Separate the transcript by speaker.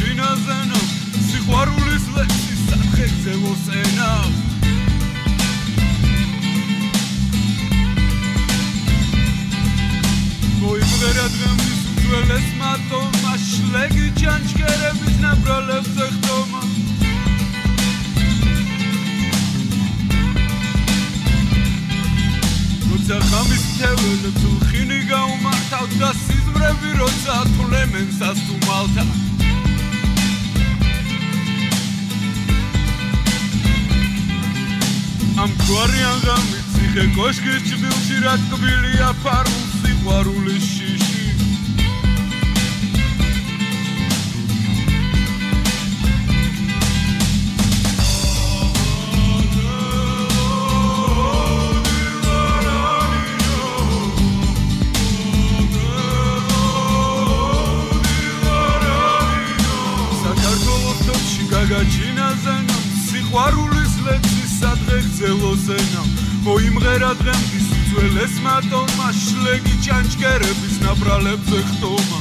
Speaker 1: ჩინაზენო სიყვარულის ლექსი საფხეზე მოსენა მოიმღერა დღემდის უძველეს მატომა შლეგი ჩანჩკერების ნაბრალებს ეხტომა ხამის თეველებს უხინი გაუმართავ და სიზმრები როცა თვლემენ სასტუმალთა ამ გვარიან ღამით ციხე კოშკის ჭრილში რა ტკბილია ფარულ სიყვარულის შიში. საქართველოს სიყვარულის ლექსი სადღე გძელოსენა მოიმღერა დღემდის უძველეს მატონმა შლეგი ჩანჩკერების ნაბრალებზე ხტომა